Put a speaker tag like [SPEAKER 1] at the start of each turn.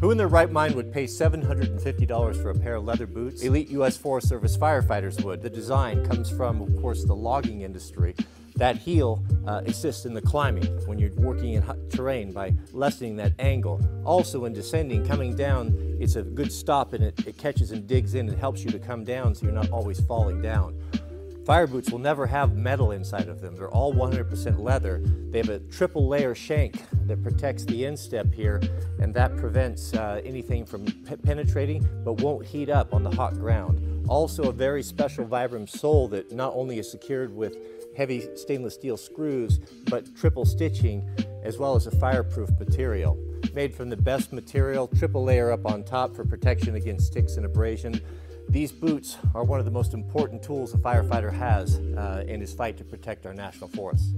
[SPEAKER 1] Who in their right mind would pay $750 for a pair of leather boots? Elite U.S. Forest Service firefighters would. The design comes from, of course, the logging industry. That heel uh, assists in the climbing when you're working in hot terrain by lessening that angle. Also in descending, coming down, it's a good stop and it, it catches and digs in. and helps you to come down so you're not always falling down. Fire boots will never have metal inside of them. They're all 100% leather. They have a triple layer shank that protects the instep here and that prevents uh, anything from penetrating but won't heat up on the hot ground. Also a very special Vibram sole that not only is secured with heavy stainless steel screws but triple stitching as well as a fireproof material. Made from the best material, triple layer up on top for protection against sticks and abrasion. These boots are one of the most important tools a firefighter has uh, in his fight to protect our national forests.